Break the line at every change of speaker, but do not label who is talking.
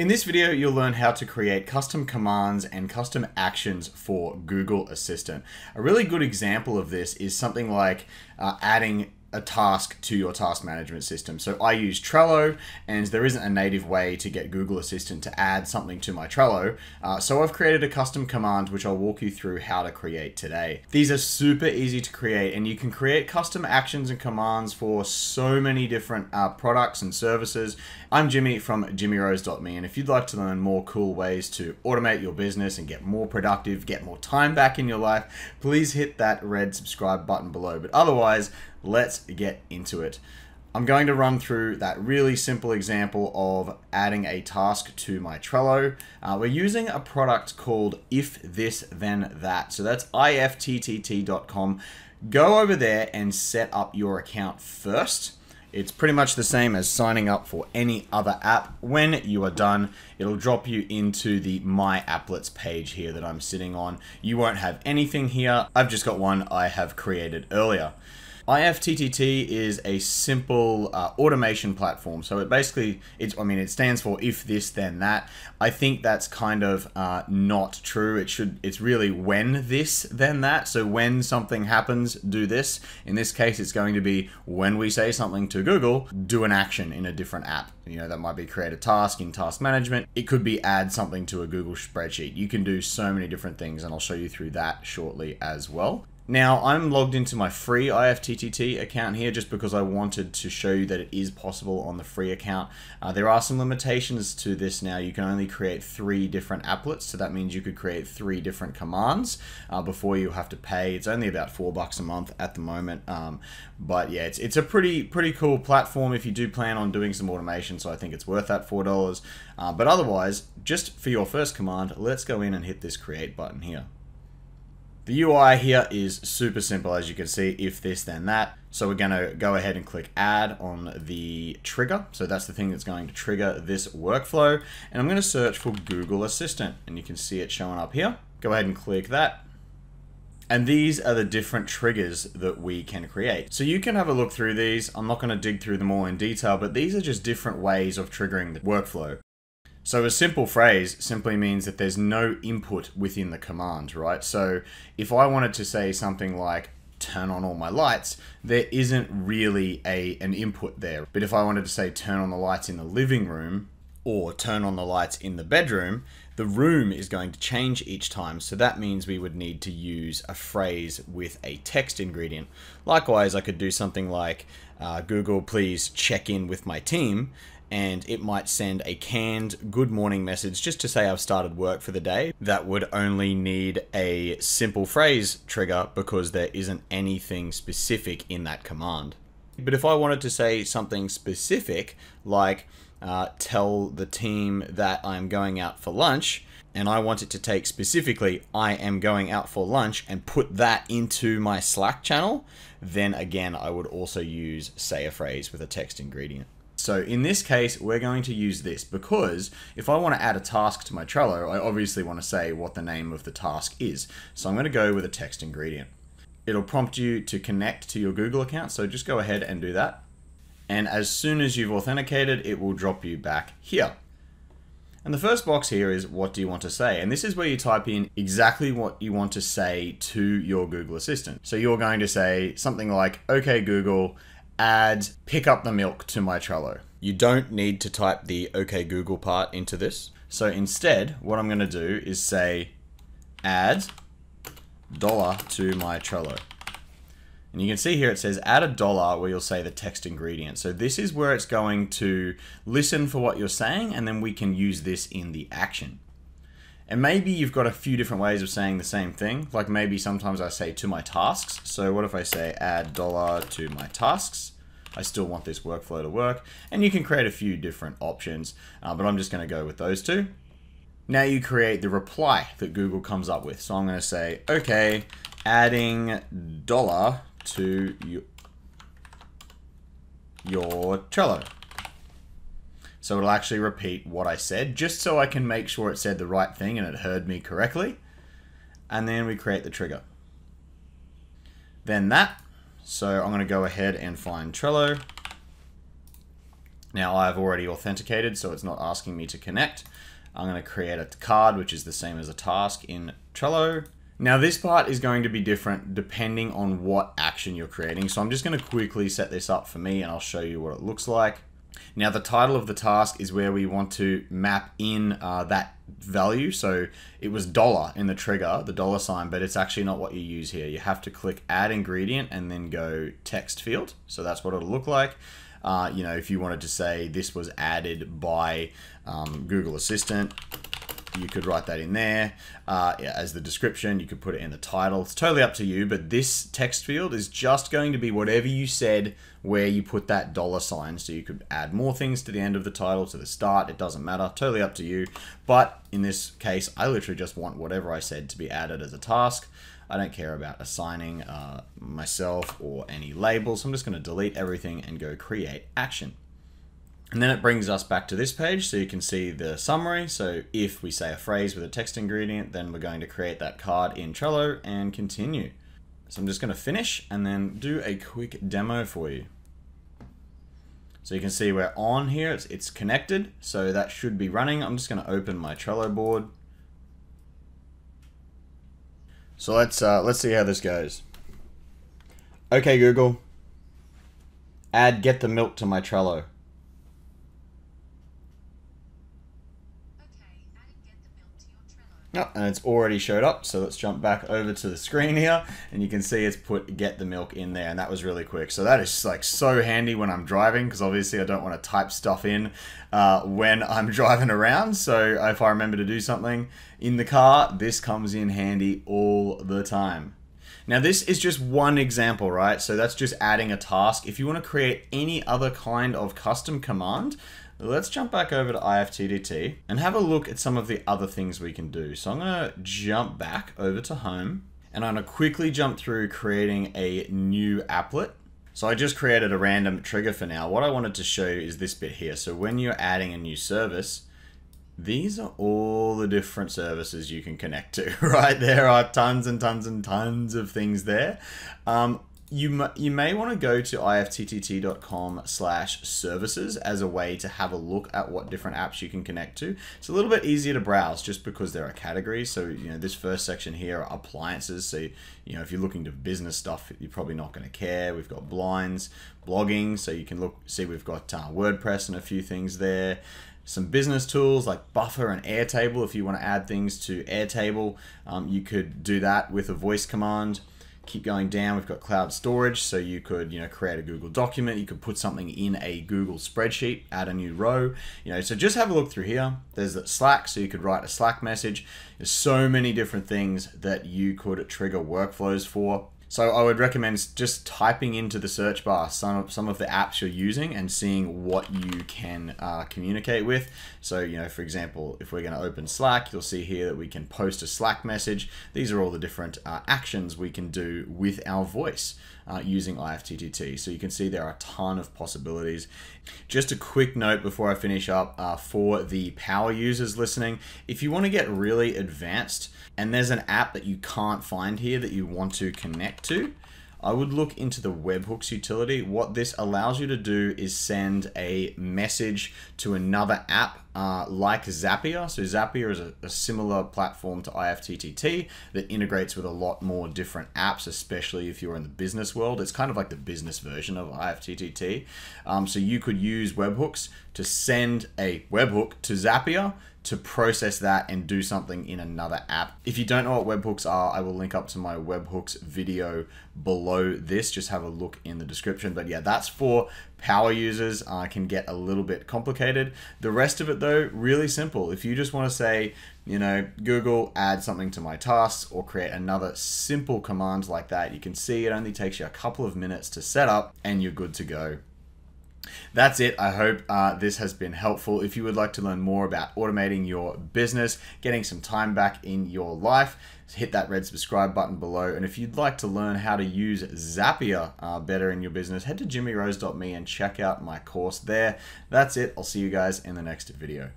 In this video, you'll learn how to create custom commands and custom actions for Google Assistant. A really good example of this is something like uh, adding a task to your task management system. So I use Trello, and there isn't a native way to get Google Assistant to add something to my Trello. Uh, so I've created a custom command which I'll walk you through how to create today. These are super easy to create, and you can create custom actions and commands for so many different uh, products and services. I'm Jimmy from jimmyrose.me, and if you'd like to learn more cool ways to automate your business and get more productive, get more time back in your life, please hit that red subscribe button below. But otherwise, let's get into it. I'm going to run through that really simple example of adding a task to my Trello. Uh, we're using a product called If This Then That. So that's ifttt.com. Go over there and set up your account first. It's pretty much the same as signing up for any other app. When you are done, it'll drop you into the My Applets page here that I'm sitting on. You won't have anything here. I've just got one I have created earlier. IFTTT is a simple uh, automation platform. So it basically, it's, I mean, it stands for if this, then that. I think that's kind of uh, not true. It should, it's really when this, then that. So when something happens, do this. In this case, it's going to be when we say something to Google, do an action in a different app. You know, that might be create a task in task management. It could be add something to a Google spreadsheet. You can do so many different things, and I'll show you through that shortly as well. Now, I'm logged into my free IFTTT account here just because I wanted to show you that it is possible on the free account. Uh, there are some limitations to this now. You can only create three different applets, so that means you could create three different commands uh, before you have to pay. It's only about four bucks a month at the moment, um, but yeah, it's, it's a pretty pretty cool platform if you do plan on doing some automation, so I think it's worth that $4. Uh, but otherwise, just for your first command, let's go in and hit this create button here. The UI here is super simple as you can see, if this then that. So we're going to go ahead and click add on the trigger. So that's the thing that's going to trigger this workflow. And I'm going to search for Google Assistant and you can see it showing up here. Go ahead and click that. And these are the different triggers that we can create. So you can have a look through these. I'm not going to dig through them all in detail, but these are just different ways of triggering the workflow. So a simple phrase simply means that there's no input within the command, right? So if I wanted to say something like turn on all my lights, there isn't really a an input there. But if I wanted to say turn on the lights in the living room or turn on the lights in the bedroom, the room is going to change each time. So that means we would need to use a phrase with a text ingredient. Likewise, I could do something like uh, Google, please check in with my team and it might send a canned good morning message just to say I've started work for the day. That would only need a simple phrase trigger because there isn't anything specific in that command. But if I wanted to say something specific, like uh, tell the team that I'm going out for lunch, and I want it to take specifically, I am going out for lunch, and put that into my Slack channel, then again, I would also use say a phrase with a text ingredient. So in this case, we're going to use this because if I want to add a task to my Trello, I obviously want to say what the name of the task is. So I'm going to go with a text ingredient. It'll prompt you to connect to your Google account, so just go ahead and do that. And as soon as you've authenticated, it will drop you back here. And the first box here is what do you want to say? And this is where you type in exactly what you want to say to your Google Assistant. So you're going to say something like, okay, Google, add pick up the milk to my Trello. You don't need to type the OK Google part into this. So instead, what I'm going to do is say add dollar to my Trello. And you can see here it says add a dollar where you'll say the text ingredient. So this is where it's going to listen for what you're saying and then we can use this in the action. And maybe you've got a few different ways of saying the same thing. Like maybe sometimes I say to my tasks. So what if I say add dollar to my tasks? I still want this workflow to work. And you can create a few different options, uh, but I'm just going to go with those two. Now you create the reply that Google comes up with. So I'm going to say, okay, adding dollar to your, your Trello. So it'll actually repeat what I said, just so I can make sure it said the right thing and it heard me correctly. And then we create the trigger. Then that. So I'm going to go ahead and find Trello. Now I've already authenticated, so it's not asking me to connect. I'm going to create a card, which is the same as a task in Trello. Now this part is going to be different depending on what action you're creating. So I'm just going to quickly set this up for me and I'll show you what it looks like. Now the title of the task is where we want to map in uh, that value. So it was dollar in the trigger, the dollar sign, but it's actually not what you use here. You have to click add ingredient and then go text field. So that's what it'll look like. Uh, you know, if you wanted to say this was added by um, Google Assistant, you could write that in there uh, as the description. You could put it in the title. It's totally up to you, but this text field is just going to be whatever you said where you put that dollar sign. So you could add more things to the end of the title, to the start. It doesn't matter. Totally up to you. But in this case, I literally just want whatever I said to be added as a task. I don't care about assigning uh, myself or any labels. I'm just going to delete everything and go create action. And then it brings us back to this page so you can see the summary. So if we say a phrase with a text ingredient, then we're going to create that card in Trello and continue. So I'm just going to finish and then do a quick demo for you. So you can see we're on here, it's, it's connected, so that should be running. I'm just going to open my Trello board so let's uh, let's see how this goes. Okay, Google. Add get the milk to my Trello. Yep, and it's already showed up. So let's jump back over to the screen here and you can see it's put get the milk in there and that was really quick. So that is like so handy when I'm driving because obviously I don't want to type stuff in uh, when I'm driving around. So if I remember to do something in the car, this comes in handy all the time. Now this is just one example, right? So that's just adding a task. If you want to create any other kind of custom command, Let's jump back over to IFTTT and have a look at some of the other things we can do. So I'm to jump back over to home and I'm to quickly jump through creating a new applet. So I just created a random trigger for now. What I wanted to show you is this bit here. So when you're adding a new service, these are all the different services you can connect to, right? There are tons and tons and tons of things there. Um, you, you may want to go to ifttt.com slash services as a way to have a look at what different apps you can connect to. It's a little bit easier to browse just because there are categories. So, you know, this first section here are appliances. So, you know, if you're looking to business stuff, you're probably not going to care. We've got blinds, blogging. So you can look, see we've got uh, WordPress and a few things there some business tools like Buffer and Airtable. If you want to add things to Airtable, um, you could do that with a voice command keep going down, we've got cloud storage. So you could, you know, create a Google document. You could put something in a Google spreadsheet, add a new row, you know, so just have a look through here. There's the Slack, so you could write a Slack message. There's so many different things that you could trigger workflows for. So I would recommend just typing into the search bar some of, some of the apps you're using and seeing what you can uh, communicate with. So, you know, for example, if we're going to open Slack, you'll see here that we can post a Slack message. These are all the different uh, actions we can do with our voice uh, using IFTTT. So you can see there are a ton of possibilities. Just a quick note before I finish up uh, for the power users listening. If you want to get really advanced and there's an app that you can't find here that you want to connect to, I would look into the webhooks utility. What this allows you to do is send a message to another app uh, like Zapier. So Zapier is a, a, similar platform to IFTTT that integrates with a lot more different apps, especially if you're in the business world. It's kind of like the business version of IFTTT. Um, so you could use webhooks to send a webhook to Zapier to process that and do something in another app. If you don't know what webhooks are, I will link up to my webhooks video below this. Just have a look in the description. But yeah, that's for power users. Uh, can get a little bit complicated. The rest of it though, really simple. If you just want to say, you know, Google add something to my tasks or create another simple command like that, you can see it only takes you a couple of minutes to set up and you're good to go. That's it. I hope uh, this has been helpful. If you would like to learn more about automating your business, getting some time back in your life, hit that red subscribe button below. And if you'd like to learn how to use Zapier uh, better in your business, head to jimmyrose.me and check out my course there. That's it. I'll see you guys in the next video.